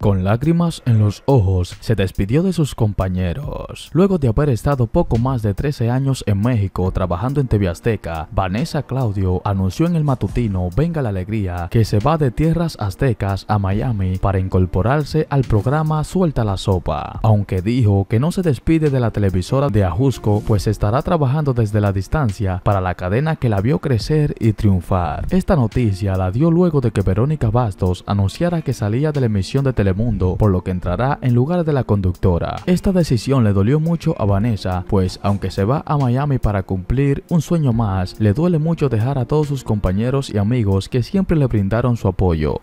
Con lágrimas en los ojos, se despidió de sus compañeros. Luego de haber estado poco más de 13 años en México trabajando en TV Azteca, Vanessa Claudio anunció en el matutino Venga la Alegría que se va de tierras aztecas a Miami para incorporarse al programa Suelta la Sopa, aunque dijo que no se despide de la televisora de Ajusco, pues estará trabajando desde la distancia para la cadena que la vio crecer y triunfar. Esta noticia la dio luego de que Verónica Bastos anunciara que salía de la emisión de televisión mundo, por lo que entrará en lugar de la conductora. Esta decisión le dolió mucho a Vanessa, pues aunque se va a Miami para cumplir un sueño más, le duele mucho dejar a todos sus compañeros y amigos que siempre le brindaron su apoyo.